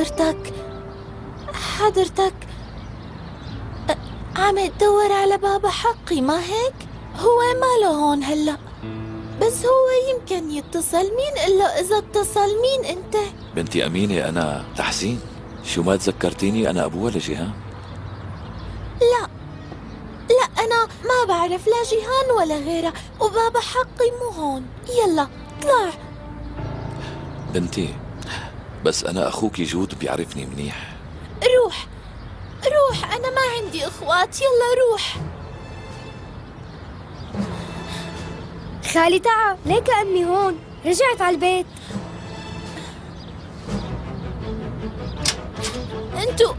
حضرتك حضرتك عم تدور على بابا حقي ما هيك؟ هو ما له هون هلأ. بس هو يمكن يتصل مين إلا إذا اتصل؟ مين أنت؟ بنتي أمينة أنا تحسين. شو ما تذكرتيني أنا أبوها لجيهان. لا لا أنا ما بعرف لا جيهان ولا غيرها وبابا حقي مو هون. يلا طلع. بنتي بس أنا أخوك جود بيعرفني منيح. روح روح أنا ما عندي إخوات. يلا روح. خالي تعا ليك أمي هون. رجعت على البيت. أنتو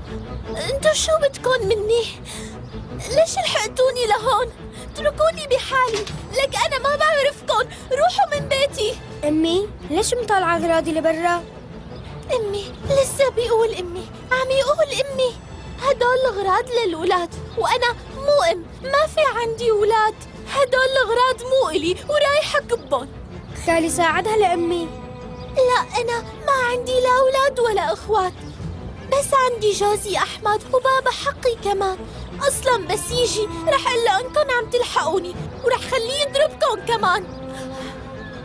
أنتو شو بدكن مني؟ ليش لحقتوني لهون؟ اتركوني بحالي. لك أنا ما بعرفكن. روحوا من بيتي. أمي ليش مطالعة أغراضي لبرا؟ أمي لسه بيقول أمي عم يقول أمي. هدول الأغراض للأولاد وأنا مو أم ما في عندي أولاد هدول الأغراض مو إلي ورايحة كبهم خالي ساعدها لأمي. لا أنا ما عندي لا أولاد ولا إخوات. بس عندي جوزي أحمد وبابا حقي كمان. أصلا بس يجي رح أقول له إنكم عم تلحقوني ورح خليه يضربكم كمان.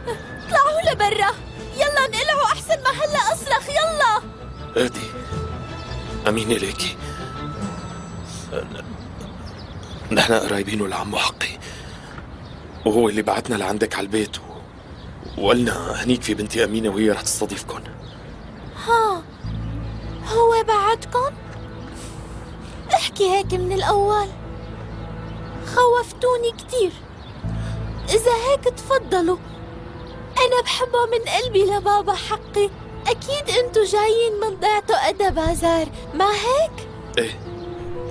اطلعوا لبرا. يلا نقلعوا أحسن ما هلأ أصرخ يلا. هادي أمينة ليكي نحن قرايبينه لعمو حقي. وهو اللي بعتنا لعندك على البيت و... وقالنا هنيك في بنتي أمينة وهي رح تستضيفكم ها هو بعدكم؟ احكي هيك من الأول. خوفتوني كتير. إذا هيك تفضلوا. أنا بحبه من قلبي لبابا حقي. أكيد أنتو جايين من ضيعته أدا بازار ما هيك؟ إيه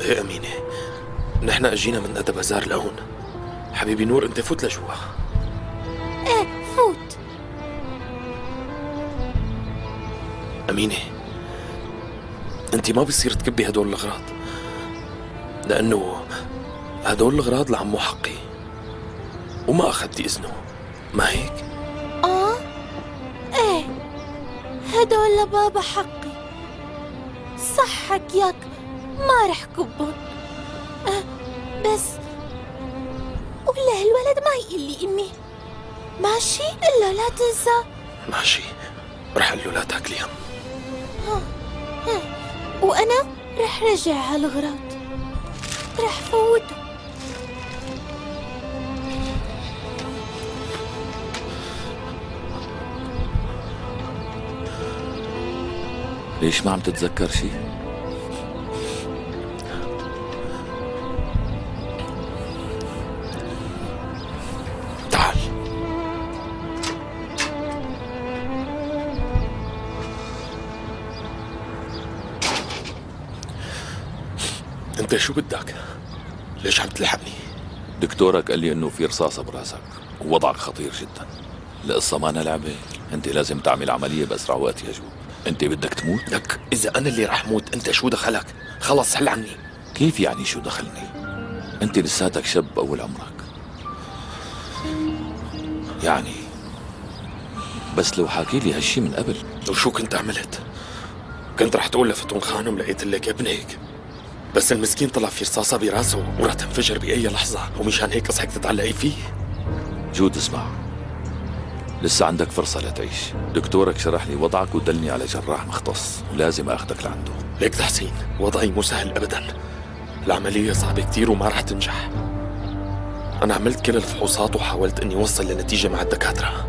إيه أمينة. نحن أجينا من أدا بازار لهون. حبيبي نور أنت فوت لجوا. إيه فوت. أمينة أنت ما بصير تكبي هدول الأغراض. لأنه هدول الأغراض لعمو حقي. وما أخذتي إذنه. ما هيك؟ آه؟ إيه هدول لبابا حقي. صح حكيك ما رح كبهم أه بس ولا هالولد ما يقول لي إمي. ماشي؟ إلا لا تنسى. ماشي رح أقول له لا تاكلي هم ها. وأنا رح رجع هالغراض رح فوته ليش ما عم تتذكر شيء تعال انت شو بدك؟ ليش عم تلحقني؟ دكتورك قال لي إنه في رصاصة براسك ووضعك خطير جدا القصة ما لعبة أنت لازم تعمل عملية بأسرع وقت يا جو أنت بدك تموت؟ لك. إذا أنا اللي رح موت أنت شو دخلك؟ خلص حل عني. كيف يعني شو دخلني؟ أنت لساتك شاب أول عمرك. يعني بس لو حاكي لي هالشي من قبل. وشو كنت عملت؟ كنت رح تقول لفتون خانم لقيت لك ابنك بس المسكين طلع في رصاصة براسه ورح تنفجر بأي لحظة. ومشان هيك اصحك تتعلقي فيه. جود اسمع. لسه عندك فرصة لتعيش. دكتورك شرح لي وضعك ودلني على جراح مختص. ولازم اخدك لعنده. ليك تحسين. وضعي مو سهل أبدا. العملية صعبة كتير وما رح تنجح. أنا عملت كل الفحوصات وحاولت إني أوصل لنتيجة مع الدكاترة.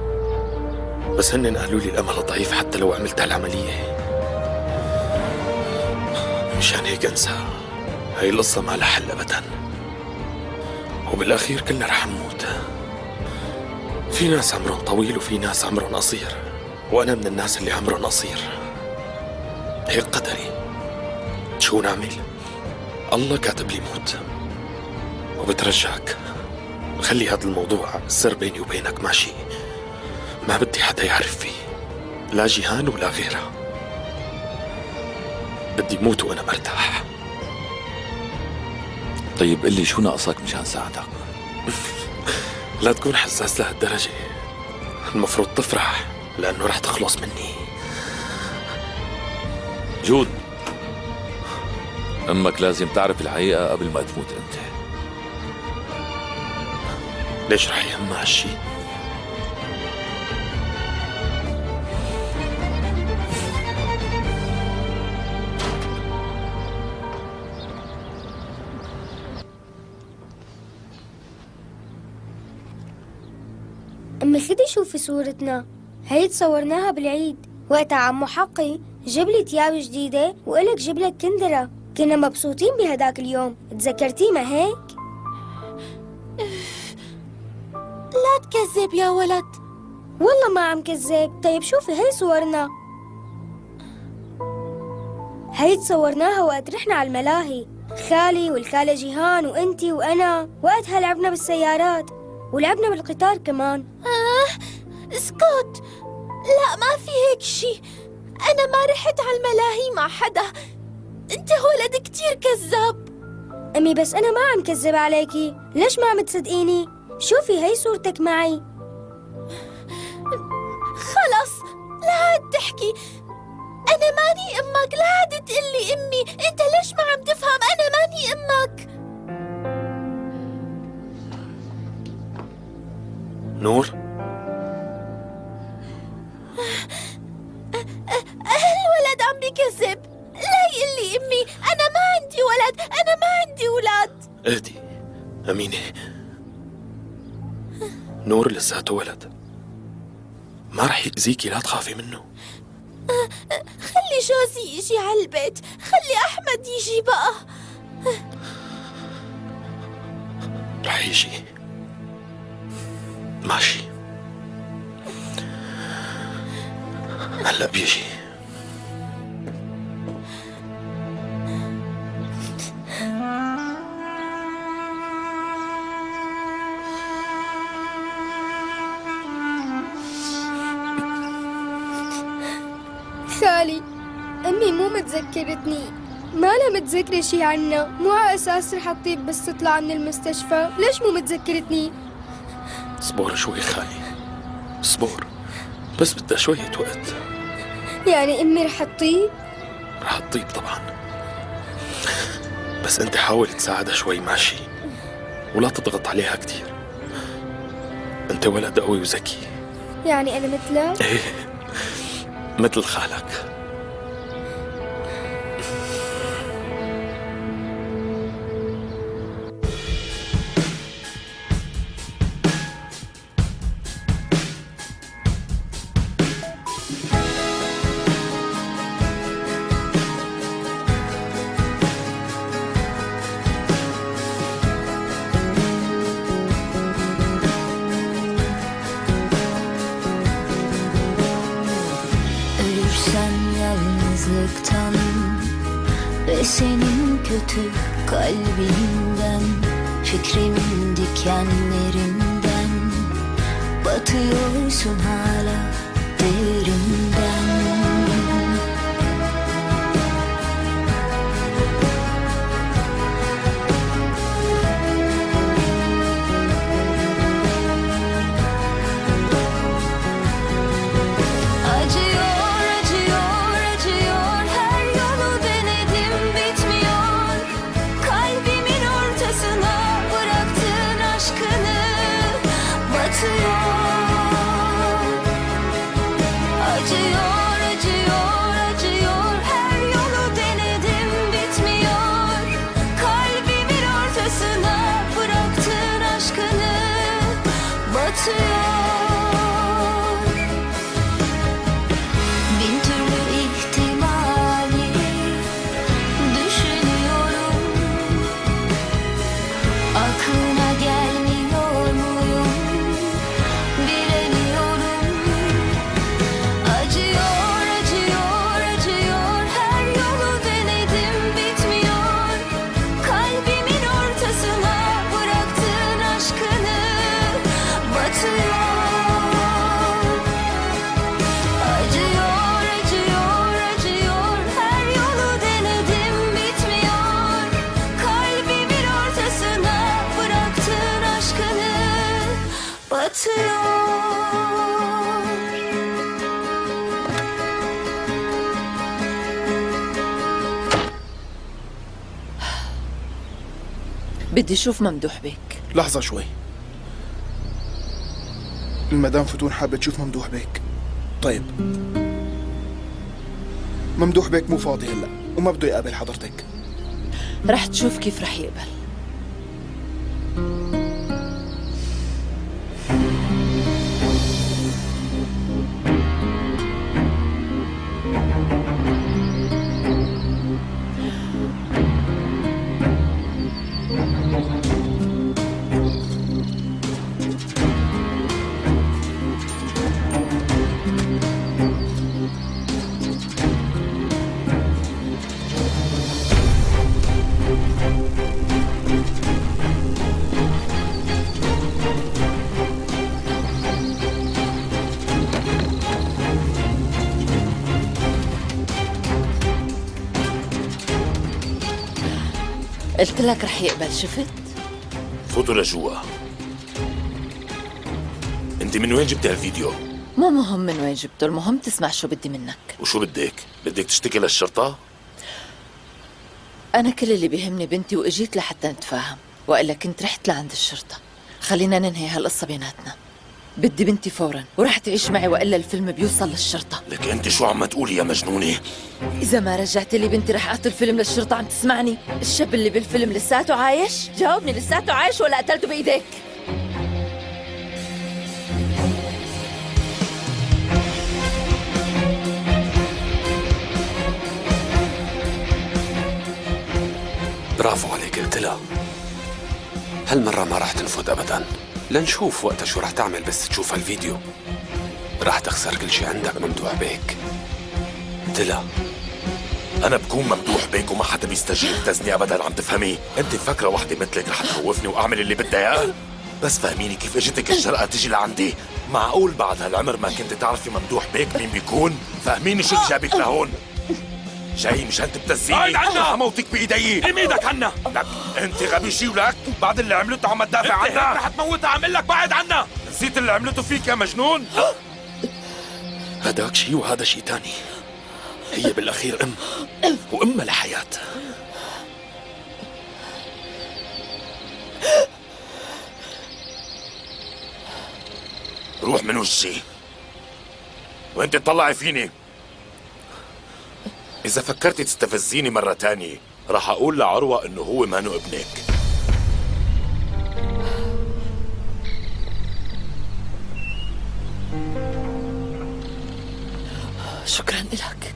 بس هن قالوا لي الأمل ضعيف حتى لو عملت هالعملية. مشان هيك أنسى. هاي القصة ما لها حل أبدا. وبالأخير كلنا رح نموت. في ناس عمرهم طويل وفي ناس عمرهم قصير وأنا من الناس اللي عمرهم قصير هيك قدري. شو نعمل؟ الله كاتب لي موت. وبترجاك خلي هذا الموضوع سر بيني وبينك ماشي؟ ما بدي حدا يعرف فيه. لا جيهان ولا غيرها بدي موت وأنا مرتاح. طيب قل لي شو ناقصك مشان ساعدك؟ لا تكون حساس لهالدرجة. المفروض تفرح لأنه رح تخلص مني. جود. أمك لازم تعرف الحقيقة قبل ما تموت أنت. ليش رح يهمها هالشي؟ شوفي صورتنا. هي تصورناها بالعيد. وقتها عمو حقي جاب لي تياب جديدة وإلك جيب لك كندرة. كنا مبسوطين بهداك اليوم. تذكرتيه ما هيك؟ لا تكذب يا ولد. والله ما عم كذب. طيب شوفي هي صورنا. هي تصورناها وقت رحنا على الملاهي. خالي والخالة جيهان وإنتي وأنا. وقتها لعبنا بالسيارات. ولعبنا بالقطار كمان. آه اسكت لا ما في هيك شي. أنا ما رحت على الملاهي مع حدا. أنت ولد كتير كذاب. أمي بس أنا ما عم كذب عليكي. ليش ما عم تصدقيني؟ شوفي هي صورتك معي. خلص لا عاد تحكي. أنا ماني أمك. لا عاد تقلي أمي. أنت ليش ما عم تفهم؟ أنا ماني أمك. نور؟ هالولد عم بكذب. لا يقلي أمي أنا ما عندي ولد أنا ما عندي ولاد اهدي أمينة. نور لساته ولد. ما رح يأذيكي لا تخافي منه. خلي جوزي يجي على البيت خلي أحمد يجي بقى. رح يجي. ماشي. هلا بيجي. خالي أمي مو متذكرتني. ما لها متذكرة شي عنا. مو على أساس رح أطيب بس تطلع من المستشفى. ليش مو متذكرتني؟ اصبر شوي خالي. اصبر. بس بدها شوية وقت. يعني أمي رح تطيب؟ رح تطيب طبعا. بس أنت حاول تساعدها شوي ماشي؟ ولا تضغط عليها كتير. أنت ولد قوي وذكي. يعني أنا مثلك إيه مثل خالك. بدي أشوف ممدوح بيك. لحظة شوي. المدام فتون حابة تشوف ممدوح بيك. طيب. ممدوح بيك مو فاضي هلأ وما بده يقابل حضرتك. رح تشوف كيف رح يقبل. قلت لك رح يقبل شفت؟ فوتوا لجوا انت من وين جبتي هالفيديو؟ مو مهم من وين جبته المهم تسمع شو بدي منك وشو بدك؟ بدك تشتكي للشرطة؟ أنا كل اللي بيهمني بنتي وإجيت لحتى نتفاهم وإلا كنت رحت لعند الشرطة خلينا ننهي هالقصة بيناتنا بدي بنتي فورا ورح تعيش معي وإلا الفيلم بيوصل للشرطة لك أنت شو عم تقولي يا مجنونة؟ إذا ما رجعت لي بنتي رح أعطي الفيلم للشرطة عم تسمعني الشاب اللي بالفيلم لساته عايش؟ جاوبني لساته عايش ولا قتلته بإيديك؟ برافو عليك قلت لها هالمرة ما راح تنفذ أبدا لنشوف وقتها شو راح تعمل بس تشوف هالفيديو. راح تخسر كل شي عندك ممدوح بيك قلت لها أنا بكون ممدوح بيك وما حدا بيستجيب تزني ابدا عم تفهمي؟ أنت فاكره وحدة مثلك رح تخوفني وأعمل اللي بدها إياه؟ بس فهميني كيف إجتك الجرأة تجي لعندي. معقول بعد هالعمر ما كنت تعرفي ممدوح بيك مين بيكون؟ فهميني شو جابك لهون. جاي مشان تبتزيني بعد عنا! رح اموتك بإيدي. قيم إيدك عنا. لك أنت غبي شي ولك. بعد اللي عملته عم تدافع إنت عنها رح تموتها عم لك بعد عنا. نسيت اللي عملته فيك يا مجنون. هداك شي وهذا شي تاني. هي بالأخير أم. وأمها لحياة. روح من وشي وأنت تطلعي فيني. إذا فكرتي تستفزيني مرة تانية راح أقول لعروة إنه هو مانو ابنك. شكرا لك.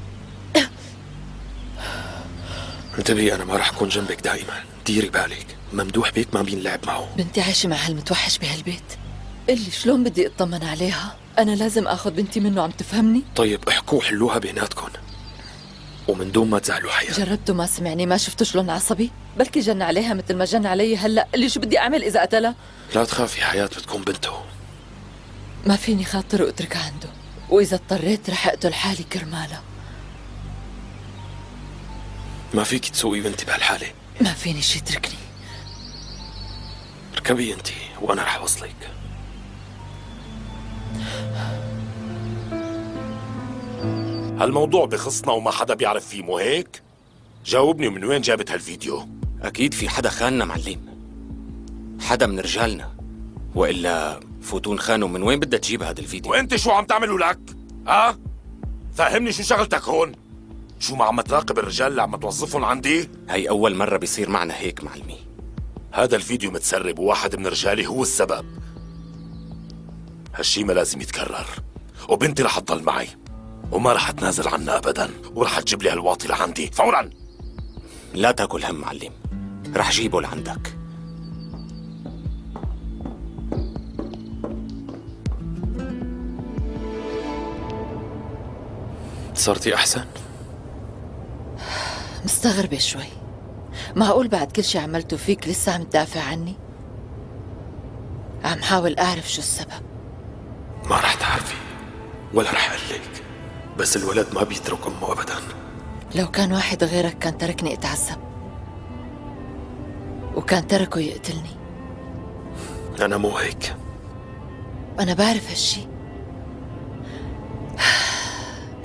انتبهي أنا ما راح أكون جنبك دائما. ديري بالك. ممدوح بيك ما بينلعب معه. بنتي عايشة مع هالمتوحش بهالبيت. قلي شلون بدي اطمن عليها؟ أنا لازم أخذ بنتي منه عم تفهمني؟ طيب احكوا وحلوها بيناتكم. ومن دون ما تزعلوا حياة. جربته ما سمعني ما شفته شلون عصبي؟ بلكي جن عليها مثل ما جن علي هلأ اللي شو بدي أعمل إذا قتلها؟ لا تخافي حياة بتكون بنته. ما فيني خاطر وأتركها عنده. وإذا اضطريت رح أقتل حالي كرمالها ما فيك تسوقي بنتي بهالحالة. ما فيني شي اتركني اركبي انت وأنا رح أوصلك. هالموضوع بخصنا وما حدا بيعرف فيه مو هيك؟ جاوبني من وين جابت هالفيديو؟ أكيد في حدا خاننا معلم. حدا من رجالنا. وإلا فوتون خانوا من وين بدها تجيب هذا الفيديو؟ وأنت شو عم تعملوا لك؟ ها؟ فهمني شو شغلتك هون؟ شو ما عم تراقب الرجال اللي عم توظفهم عندي؟ هي أول مرة بيصير معنا هيك معلمي. هذا الفيديو متسرب وواحد من رجالي هو السبب. هالشي ما لازم يتكرر. وبنتي رح تضل معي. وما رح اتنازل عنها ابدا ورح تجيب لي هالواطي لعندي فورا! لا تاكل هم معلم. رح جيبه لعندك. صرتي أحسن؟ مستغربة شوي. معقول بعد كل شي عملته فيك لسه عم تدافع عني؟ عم حاول أعرف شو السبب. ما رح تعرفي ولا رح أقول لك بس الولد ما بيترك أمه أبدا. لو كان واحد غيرك كان تركني أتعذب. وكان تركه يقتلني. أنا مو هيك. أنا بعرف هالشي.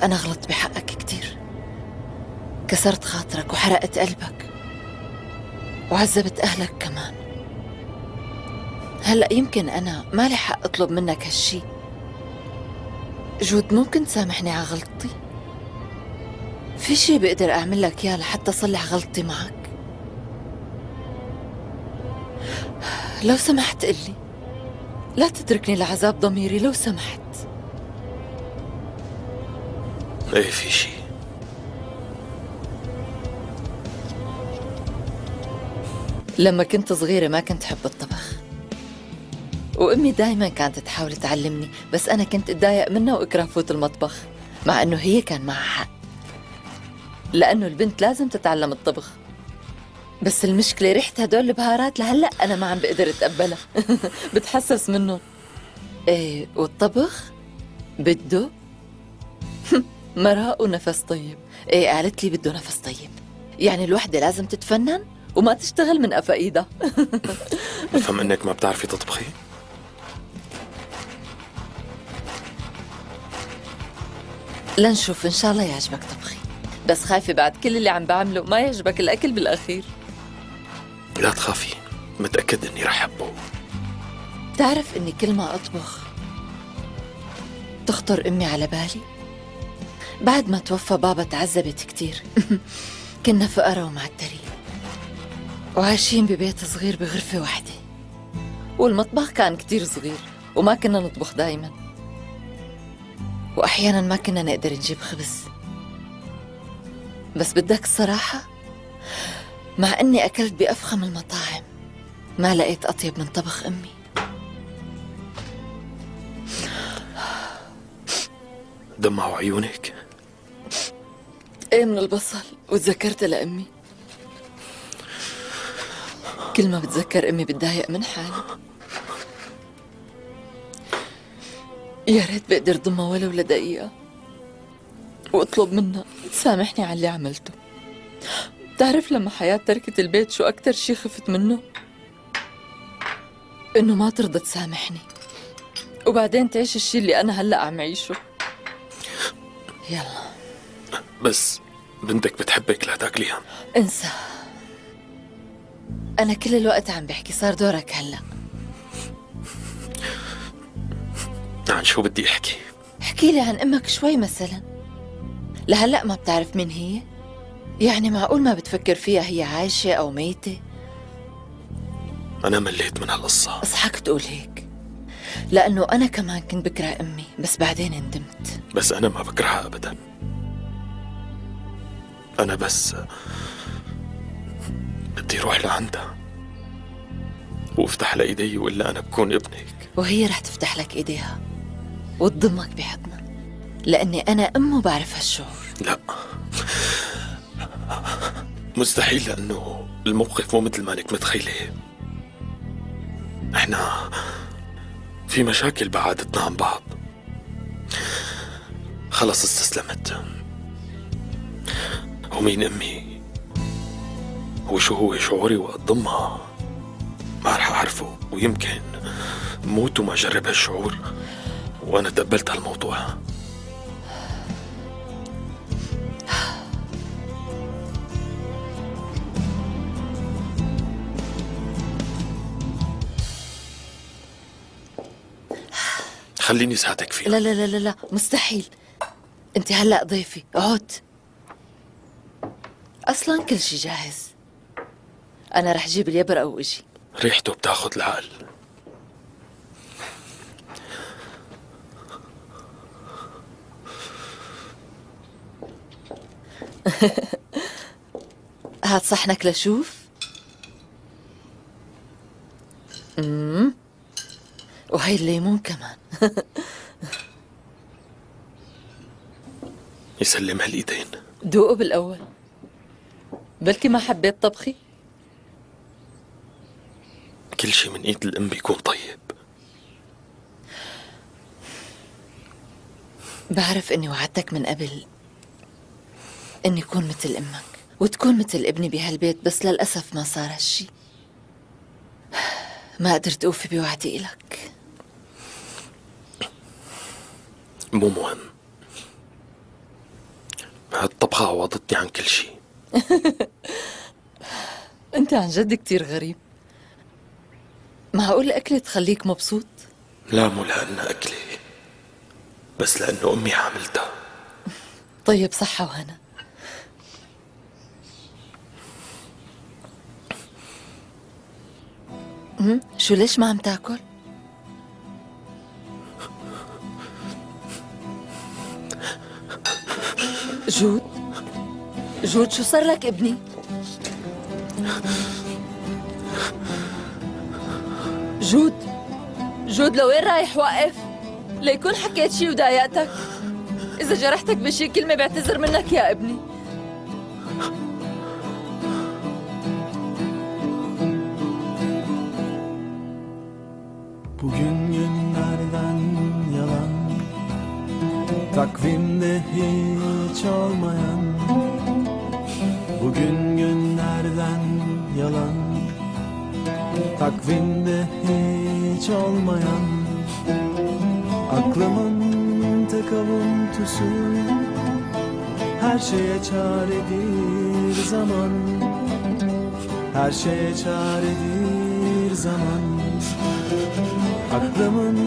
أنا غلطت بحقك كتير. كسرت خاطرك وحرقت قلبك. وعذبت أهلك كمان. هلأ يمكن أنا مالي حق أطلب منك هالشي. جود ممكن تسامحني على غلطتي؟ في شي بقدر أعمل لك إياه لحتى أصلح غلطتي معك؟ لو سمحت قلي. لا تتركني لعذاب ضميري لو سمحت. إيه في شي. لما كنت صغيرة ما كنت حب الطبخ. وأمي دايما كانت تحاول تعلمني بس أنا كنت أتضايق منها وأكره فوت المطبخ مع أنه هي كان معها حق. لأنه البنت لازم تتعلم الطبخ. بس المشكلة ريحة هدول البهارات لهلأ أنا ما عم بقدر أتقبلها. بتحسس منهم. إيه والطبخ؟ بده؟ مرق ونفس طيب. إيه قالت لي بده نفس طيب. يعني الوحدة لازم تتفنن وما تشتغل من قفا إيدها. بفهم إنك ما بتعرفي تطبخي؟ لنشوف إن شاء الله يعجبك طبخي بس خايفة بعد كل اللي عم بعمله ما يعجبك الأكل بالأخير. لا تخافي متأكد إني رح احبه تعرف إني كل ما أطبخ تخطر أمي على بالي؟ بعد ما توفى بابا تعذبت كتير. كنا فقراء ومعترين. وعايشين ببيت صغير بغرفة واحدة. والمطبخ كان كتير صغير وما كنا نطبخ دايما. وأحيانا ما كنا نقدر نجيب خبز. بس بدك الصراحة مع أني أكلت بأفخم المطاعم ما لقيت أطيب من طبخ أمي. دمعوا عيونك. إيه من البصل؟ وتذكرت لأمي. كل ما بتذكر أمي بتضايق من حالي. يا ريت بقدر ضمها ولو لدقيقة واطلب منها تسامحني على اللي عملته. بتعرف لما حياة تركت البيت شو أكتر شي خفت منه؟ إنه ما ترضى تسامحني. وبعدين تعيش الشي اللي أنا هلأ عم عيشه. يلا. بس بنتك بتحبك لا تاكليها. انسى. أنا كل الوقت عم بحكي صار دورك هلأ. عن شو بدي أحكي؟ احكي لي عن أمك شوي مثلا. لهلأ ما بتعرف مين هي؟ يعني معقول ما بتفكر فيها هي عايشة أو ميتة؟ أنا مليت من هالقصة. اصحك تقول هيك. لأنه أنا كمان كنت بكره أمي بس بعدين ندمت بس أنا ما بكرهها ابدا. أنا بس بدي أروح لعندها. وأفتح لها ايدي والا أنا بكون ابنك. وهي رح تفتح لك إيديها. وتضمك بحضنها لأني أنا أم وبعرف هالشعور. لا. مستحيل لأنه الموقف مو مثل ما أنك متخيلة. إحنا في مشاكل بعادتنا عن بعض. خلص استسلمت. ومين أمي؟ وشو هو شعوري وقت ضمها ما رح أعرفه ويمكن موت وما أجرب هالشعور. وأنا تقبلت هالموضوع. خليني ساعدك فيها. لا لا لا لا لا مستحيل. أنت هلأ ضيفي. اقعد أصلا كل شي جاهز. أنا رح جيب اليبرة وإجي ريحته بتاخد العقل. هات صحنك لشوف. امم وهي الليمون كمان. يسلم هالايدين دوقه بالأول. بلكي ما حبيت طبخي. كل شي من إيد الأم بيكون طيب. بعرف إني وعدتك من قبل إني أكون مثل أمك وتكون مثل ابني بهالبيت بس للأسف ما صار هالشي. ما قدرت أوفي بوعدي إلك. مو مهم. هالطبخة عوضتني عن كل شي. أنت عن جد كتير غريب. معقول أكلة تخليك مبسوط؟ لا مو لأنها أكلي بس لأنه أمي عاملتها طيب صحة وهنا. شو ليش ما عم تاكل؟ جود جود شو صار لك ابني؟ جود جود لوين رايح واقف؟ ليكون حكيت شي وضايقتك إذا جرحتك بشي كلمة بعتذر منك يا ابني Bugün günlerden yalan. Takvimde hiç olmayan. Bugün günlerden yalan. Takvimde hiç olmayan. Aklımın tek avuntusu. Her şeye çaredir zaman. Her şeye çaredir zaman Aklımın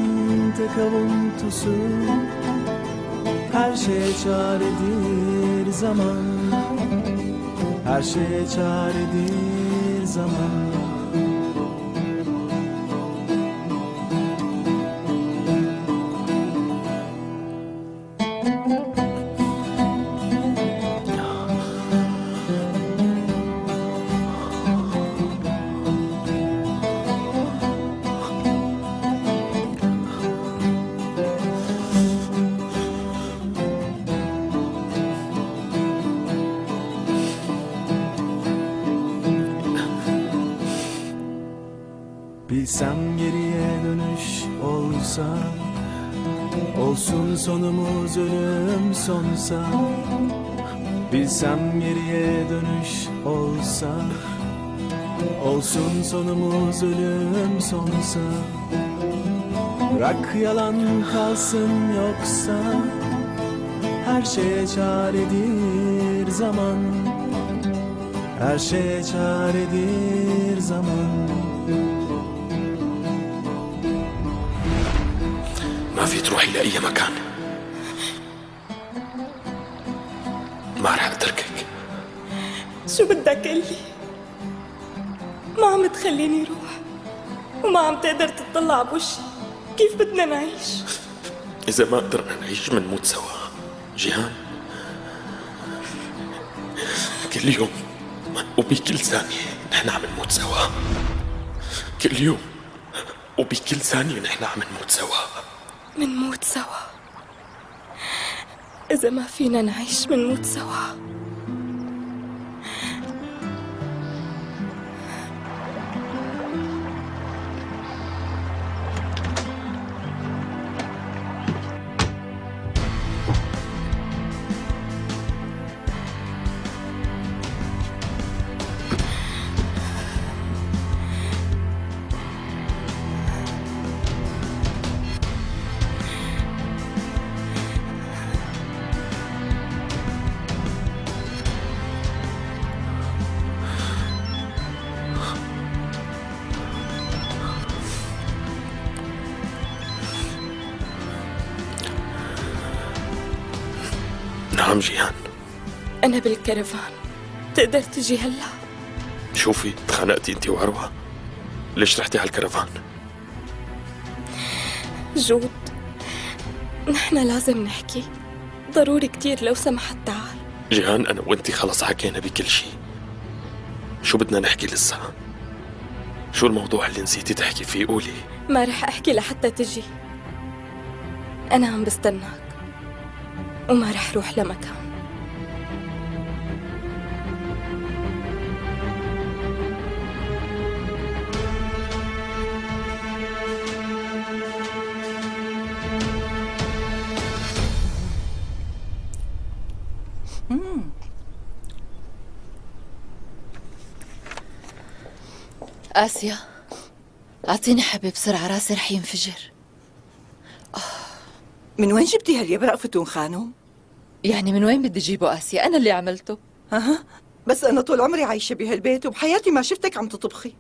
tek avuntusu. Her şeye çaredir zaman. Her şeye çaredir zaman sonumuz ölüm sonsa Bilsem geriye dönüş olsa Olsun sonumuz ölüm sonsa Bırak yalan kalsın yoksa Her şeye çaredir zaman Her şeye çaredir zaman ما في تروحي لأي مكان ما رح أتركك شو بدك قلي ما عم تخليني روح وما عم تقدر تطلع بوشي كيف بدنا نعيش؟ إذا ما قدرنا نعيش منموت سوا. جيهان؟ كل يوم وبكل ثانية نحن عم نموت سوا. كل يوم وبكل ثانية نحن عم نموت سوا. منموت سوا. إذا ما فينا نعيش منموت سوا. أنا بالكرفان. تقدر تجي هلا؟ شوفي تخانقتي انت وعروة ليش رحتي على الكرفان جود. نحن لازم نحكي. ضروري كتير لو سمحت تعال. جيهان أنا وأنت خلص حكينا بكل شيء شو بدنا نحكي لسه؟ شو الموضوع اللي نسيتي تحكي فيه؟ قولي. ما رح أحكي لحتى تجي. أنا عم بستناك. وما رح روح لمكان. آسيا. أعطيني حبة بسرعة راسي رح ينفجر. من وين جبتي هاليبرق فتون خانم؟ يعني من وين بدي جيبه آسيا؟ أنا اللي عملته. أها. بس أنا طول عمري عايشة بهالبيت وبحياتي ما شفتك عم تطبخي.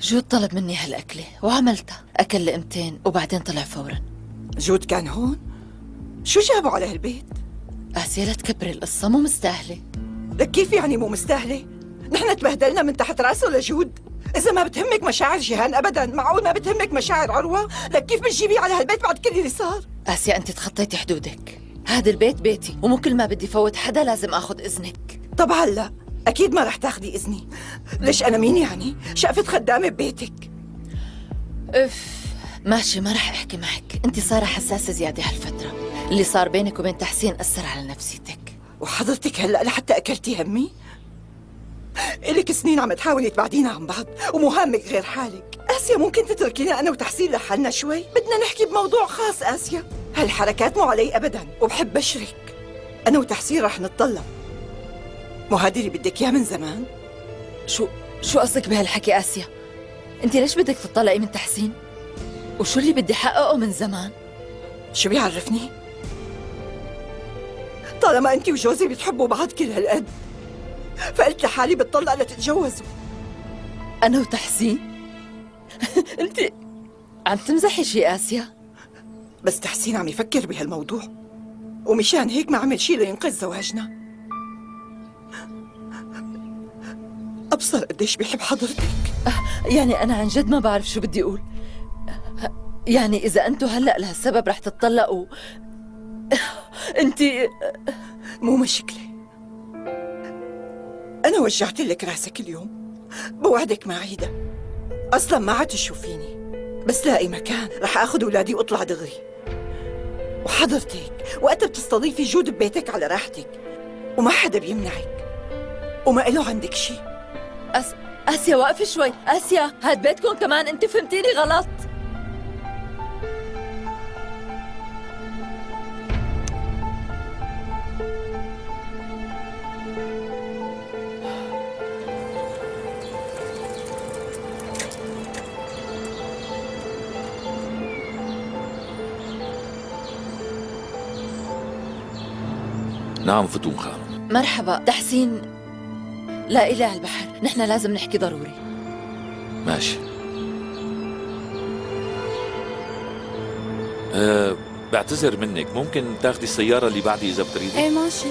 جود طلب مني هالأكلة وعملتها. أكل لقمتين وبعدين طلع فورا. جود كان هون؟ شو جابوا على هالبيت؟ آسيا لا تكبري القصة مو مستاهلة. لك كيف يعني مو مستاهلة؟ نحن تبهدلنا من تحت رأسه لجود. إذا ما بتهمك مشاعر جيهان أبدا معقول ما بتهمك مشاعر عروة؟ لك كيف بتجيبيه على هالبيت بعد كل اللي صار؟ آسيا أنت تخطيتي حدودك هذا البيت بيتي ومو كل ما بدي فوت حدا لازم أخذ إذنك طبعا لا أكيد ما رح تاخدي إذني ليش أنا مين يعني؟ شقفة خدامة ببيتك أف ماشي ما رح أحكي معك أنت صايره حساسة زيادة هالفترة اللي صار بينك وبين تحسين أثر على نفسيتك وحضرتك هلا لحتى أكلتي همي؟ إلك سنين عم تحاولي تبعدينا عن بعض ومو هامك غير حالك آسيا ممكن تتركينا أنا وتحسين لحالنا شوي؟ بدنا نحكي بموضوع خاص آسيا هالحركات مو علي أبدا وبحب بشرك أنا وتحسين رح نتطلق مو هذا اللي بدك إياه من زمان؟ شو شو قصدك بهالحكي آسيا؟ أنت ليش بدك تطلقي من تحسين؟ وشو اللي بدي حققه من زمان؟ شو بيعرفني؟ طالما أنت وجوزي بتحبوا بعض كل هالقد فقلت لحالي بتطلق لتتجوزوا أنا وتحسين؟ أنت عم تمزحي شي آسيا؟ بس تحسين عم يفكر بهالموضوع. ومشان هيك ما عمل شي لينقذ زواجنا. أبصر قديش بيحب حضرتك. يعني أنا عن جد ما بعرف شو بدي أقول. يعني إذا أنتوا هلأ لهالسبب رح تتطلقوا. أنت مو مشكلة. أنا وجعت لك رأسك اليوم؟ بوعدك ما عيدها أصلا ما عاد تشوفيني. بس لاقي مكان رح أخذ أولادي وأطلع دغري. وحضرتك وقتها بتستضيفي جود ببيتك على راحتك. وما حدا بيمنعك. وما إله عندك شي. أس... آسيا وقفي شوي. آسيا هاد بيتكم كمان أنت فهمتيني غلط. نعم فتون خانم مرحبا تحسين. لا إله على البحر. نحن لازم نحكي ضروري. ماشي. أه بعتذر منك. ممكن تاخدي السيارة اللي بعدي إذا بتريدي؟ إيه ماشي.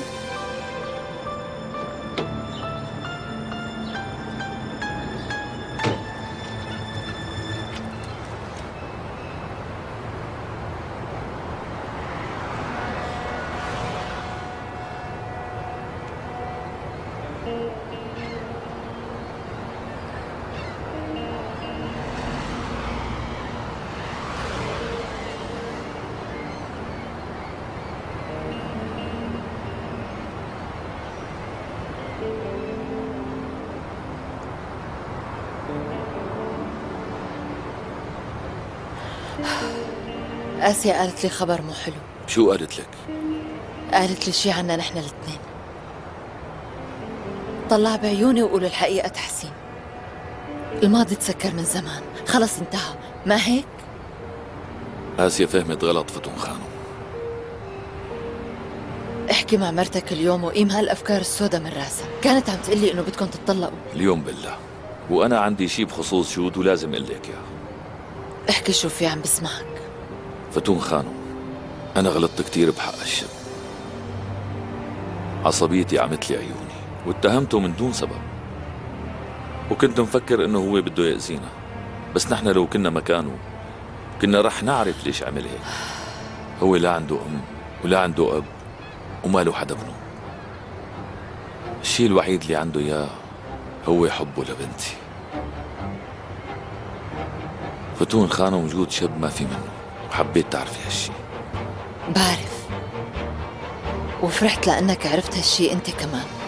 آسيا قالت لي خبر مو حلو. شو قالت لك؟ قالت لي شي عنا نحن الاثنين. طلع بعيوني وقول الحقيقة تحسين. الماضي تسكر من زمان. خلص انتهى. ما هيك؟ آسيا فهمت غلط فتون خانم. احكي مع مرتك اليوم وقيم هالأفكار السوداء من راسها كانت عم تقلي إنه بدكم تتطلقوا. اليوم بالله. وأنا عندي شي بخصوص جود ولازم أقول لك إياه. احكي شو في عم بسمعك. فتون خانم أنا غلطت كتير بحق الشاب. عصبيتي عمت لي عيوني واتهمته من دون سبب. وكنت مفكر إنه هو بده يأذينا. بس نحن لو كنا مكانه كنا رح نعرف ليش عمل هيك. هو لا عنده أم ولا عنده أب وما له حدا ابنه الشيء الوحيد اللي عنده إياه هو حبه لبنتي. فتون خانم وجود شاب ما في منه. وحبيت تعرفي هالشي. بعرف. وفرحت لأنك عرفت هالشي أنت كمان.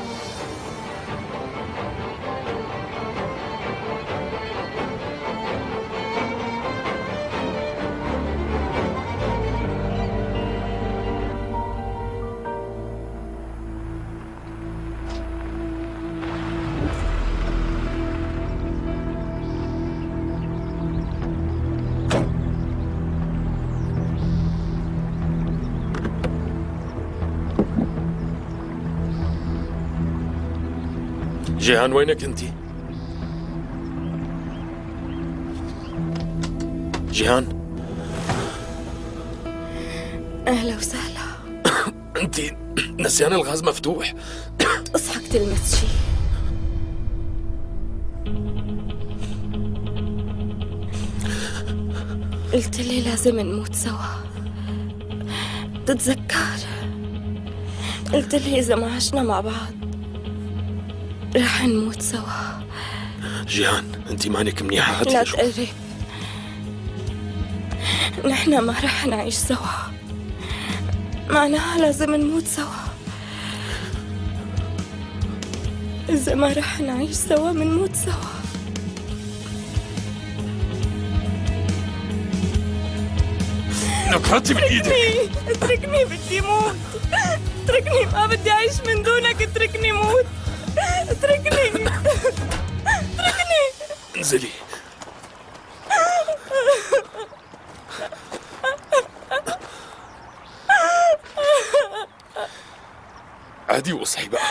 جيهان وينك أنت؟ جيهان؟ أهلا وسهلا. أنت نسيان الغاز مفتوح. اصحك تلمس شي قلت لي لازم نموت سوا. تتذكر؟ قلت لي إذا ما عشنا مع بعض. رح نموت سوا. جيهان أنت مانك منيحة. هاتي لا. تقرب نحن ما رح نعيش سوا. معناها لازم نموت سوا. إذا ما رح نعيش سوا منموت سوا. لك هاتي من إيدك. اتركني اتركني بدي موت. اتركني ما بدي أعيش من دونك اتركني موت. اتركني اتركني انزلي. عادي واصحي بقى.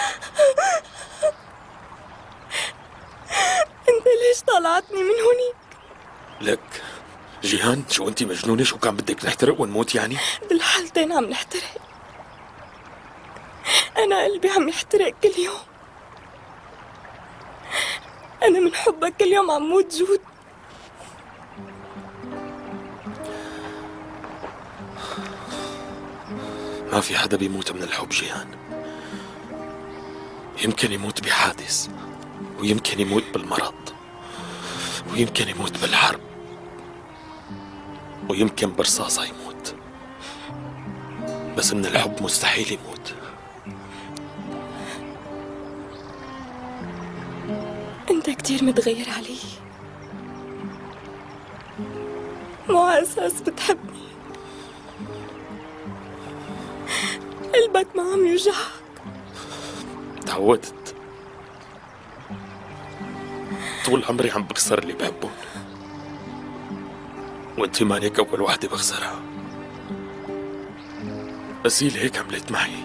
انت ليش طلعتني من هونيك لك جيهان شو انت مجنونة؟ شو كان بدك نحترق ونموت يعني؟ بالحالتين عم نحترق. أنا قلبي عم يحترق كل يوم. أنا من حبك كل يوم عم موت جود ما في حدا بيموت من الحب جيهان. يمكن يموت بحادث ويمكن يموت بالمرض ويمكن يموت بالحرب ويمكن برصاصة يموت. بس من الحب مستحيل يموت. أنت كتير متغير علي. مو أساس بتحبني. قلبك ما عم يوجعك. تعودت. طول عمري عم بكسر اللي بحبهم وانت مانك أول وحدة بخسرها. اللي هيك عملت معي.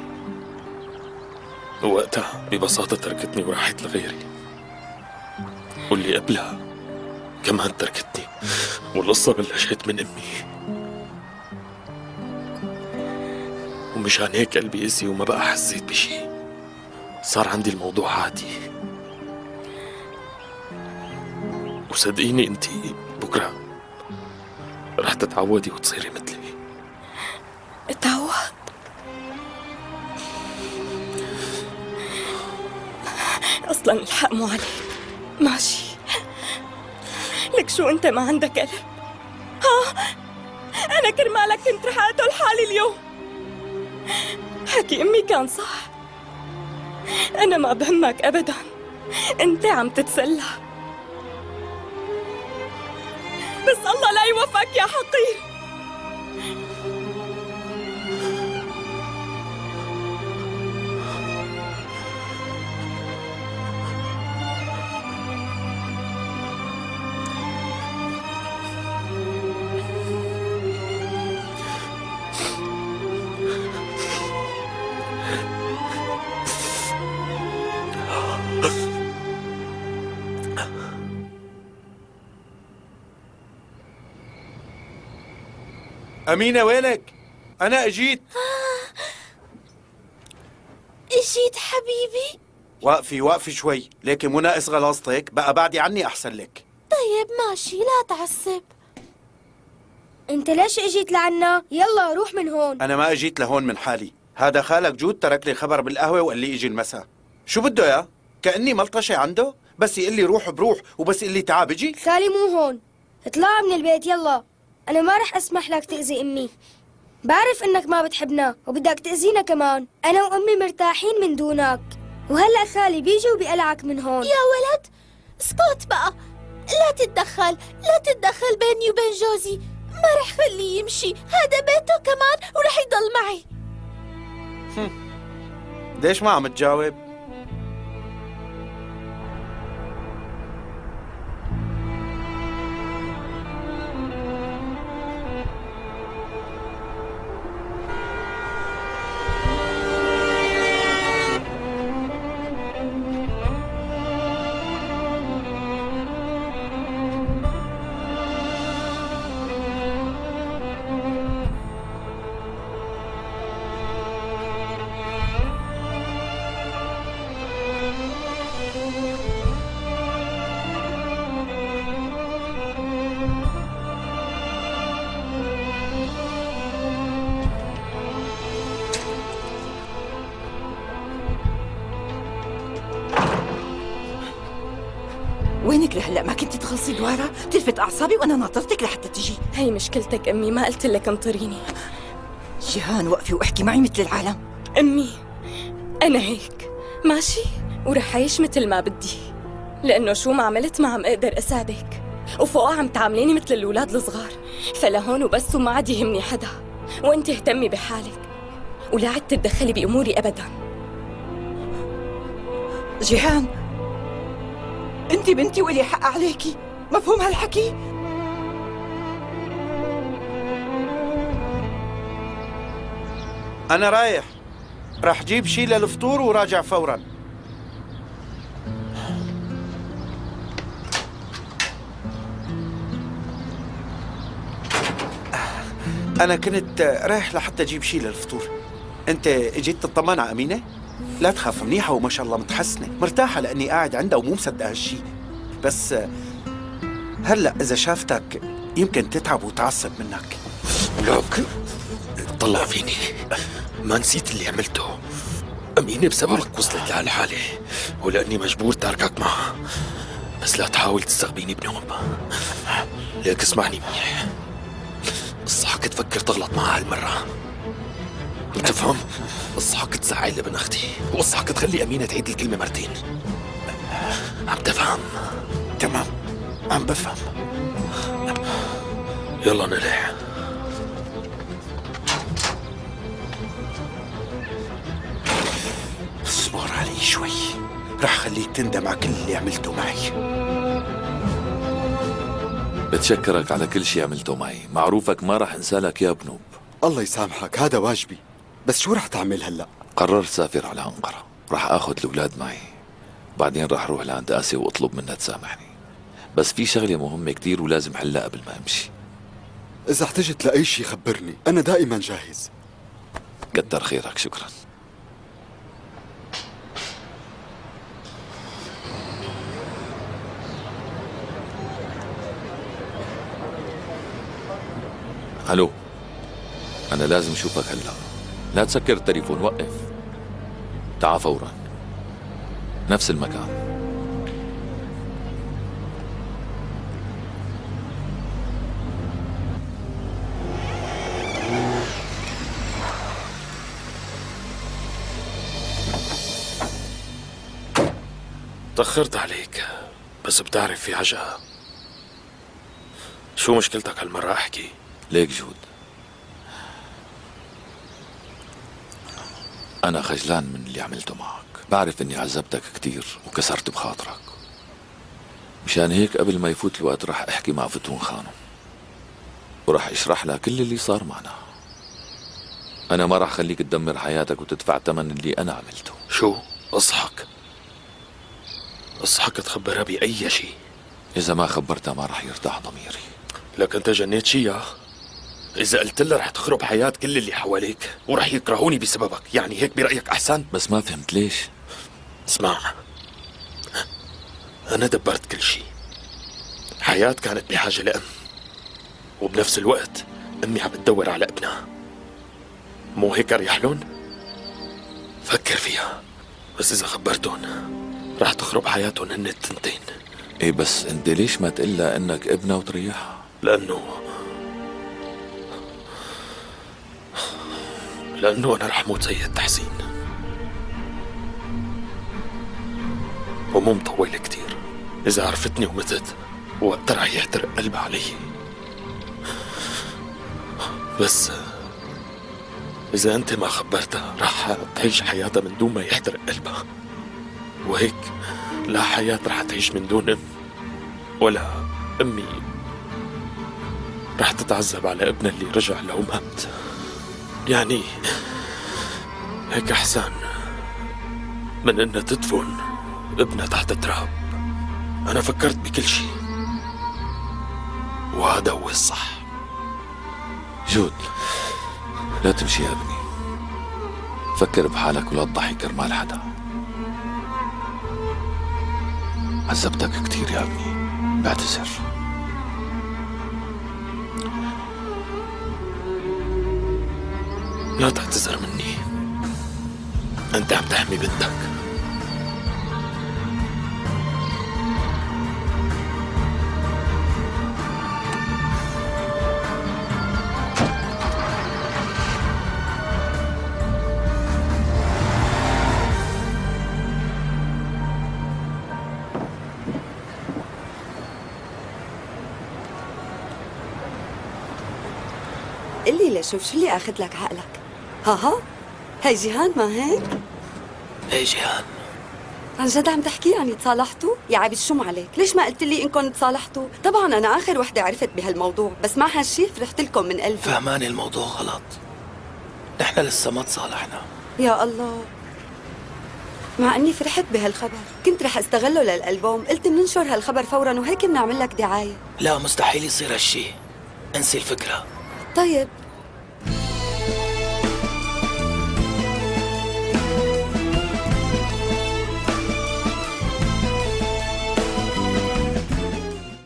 ووقتها ببساطة تركتني وراحت لغيري. واللي قبلها. كمان تركتني؟ والقصة بلشت من أمي. ومشان هيك قلبي قسي وما بقى حسيت بشي صار عندي الموضوع عادي. وصدقيني انت بكرة رح تتعودي وتصيري مثلي. اتعود؟ أصلا الحق مو عليك. ماشي. لك شو أنت ما عندك قلب ها؟ أنا كرمالك كنت رح أقتل حالي اليوم. حكي أمي كان صح. أنا ما بهمك ابدا. أنت عم تتسلى. بس الله لا يوفقك يا حقير. أمينة وينك؟ أنا أجيت. أجيت حبيبي. وقفي وقفي شوي. ليكي مو ناقص غلاظتك بقى بعدي عني أحسن لك. طيب ماشي. لا تعصب. أنت ليش أجيت لعنا؟ يلا روح من هون. أنا ما أجيت لهون من حالي. هذا خالك جود ترك لي خبر بالقهوة وقال لي إجي المساء. شو بده يا؟ كأني ملطشة عنده؟ بس يقول لي روح بروح وبس يقول لي تعال بجي؟ خالي مو هون. اطلع من البيت يلا. أنا ما رح أسمح لك تأذي أمي. بعرف إنك ما بتحبنا وبدك تأذينا كمان. أنا وأمي مرتاحين من دونك. وهلأ خالي بيجي وبيقلعك من هون. يا ولد اسكت بقى. لا تتدخل لا تتدخل بيني وبين جوزي. ما رح خليه يمشي. هذا بيته كمان ورح يضل معي. ليش ما عم تجاوب؟ دوارة تلفت أعصابي وأنا ناطرتك لحتى تجي. هي مشكلتك أمي ما قلت لك انطريني. جيهان وقفي واحكي معي مثل العالم. أمي أنا هيك. ماشي؟ ورح أعيش مثل ما بدي. لأنه شو ما عملت ما عم أقدر أساعدك. وفوقها عم تعامليني مثل الأولاد الصغار. فلهون وبس وما عاد يهمني حدا. وأنت اهتمي بحالك. ولا عد تتدخلي بأموري أبداً. جيهان أنت بنتي ولي حق عليكي. مفهوم هالحكي؟ أنا رايح. راح جيب شي للفطور وراجع فورا. أنا كنت رايح لحتى أجيب شي للفطور. أنت جيت تطمن على أمينة؟ لا تخاف منيحة وما شاء الله متحسنة. مرتاحة لأني قاعد عندها ومو مصدقة هالشي بس هلأ إذا شافتك يمكن تتعب وتعصب منك. لوك طلع فيني. ما نسيت اللي عملته. أمينة بسببك وصلت لهالحالة ولأني مجبور تاركك معها. بس لا تحاول تستغبيني بنوم ليك اسمعني منيح. الصحك تفكر تغلط معها هالمرة بتفهم؟ الصحك تزعل ابن أختي والصحك تخلي أمينة تعيد الكلمة مرتين. عم تفهم؟ تمام. عم بفهم. يلا نلح. اصبر علي شوي. رح خليك تندم على كل اللي عملته معي. بتشكرك على كل شي عملته معي. معروفك ما رح انسالك يا بنوب. الله يسامحك هذا واجبي. بس شو رح تعمل هلا؟ قررت سافر على أنقرة رح آخذ الأولاد معي. بعدين رح روح لعند آسيا وأطلب منها تسامحني. بس في شغلة مهمة كتير ولازم حلها قبل ما أمشي. إذا احتجت لأي شيء خبرني. أنا دائما جاهز. كتر خيرك شكرا. ألو أنا لازم أشوفك هلأ. لا تسكر التليفون وقف. تعا فورا. نفس المكان. تأخرت عليك بس بتعرف في عجقة شو مشكلتك هالمرة؟ احكي. ليك جود أنا خجلان من اللي عملته معك. بعرف إني عذبتك كتير وكسرت بخاطرك. مشان هيك قبل ما يفوت الوقت رح أحكي مع فتون خانم. ورح أشرح لها كل اللي صار معنا. أنا ما رح خليك تدمر حياتك وتدفع ثمن اللي أنا عملته. شو؟ اصحك أصحك تخبرها بأي شيء؟ إذا ما خبرتها ما رح يرتاح ضميري. لك انت جنيت شيء إذا قلت لها رح تخرب حياة كل اللي حواليك ورح يكرهوني بسببك. يعني هيك برأيك أحسن؟ بس ما فهمت ليش. اسمع. أنا دبرت كل شيء. حياة كانت بحاجة لأم. وبنفس الوقت أمي عم تدور على ابنها. مو هيك أريح لهم؟ فكر فيها. بس إذا خبرتهم. رح تخرب حياتهم هن التنتين. إيه بس أنت ليش ما تقلها إنك ابنها وتريحها لأنه لأنه أنا رح موت زي التحسين ومو مطول كتير. إذا عرفتني ومتت وقتها رح يحترق قلبها علي. بس إذا أنت ما خبرتها رح تعيش حياتها من دون ما يحترق قلبها. وهيك لا حياة رح تعيش من دون أم ولا أمي. رح تتعذب على ابنها اللي رجع لو مات يعني هيك أحسن من إنها تدفن ابنها تحت تراب أنا فكرت بكل شيء وهذا هو الصح. جود. لا تمشي يا ابني. فكر بحالك ولا تضحي كرمال حدا. عذبتك كتير يا أبني. بعتذر. لا تعتذر مني. أنت عم تحمي بنتك. قل لي لشوف شو اللي آخذ لك عقلك؟ ها ها؟ هي جيهان ما هيك إيه جيهان. عن جد عم تحكي يعني تصالحتوا؟ يا عبد شو عليك؟ ليش ما قلت لي انكم تصالحتوا؟ طبعا أنا آخر وحدة عرفت بهالموضوع، بس مع هالشي فرحت لكم من قلبي. فهماني الموضوع غلط. نحن لسه ما تصالحنا. يا الله. مع إني فرحت بهالخبر، كنت رح أستغله للألبوم، قلت بننشر هالخبر فورا وهيك بنعمل لك دعاية. لا مستحيل يصير هالشي. انسي الفكرة. طيب.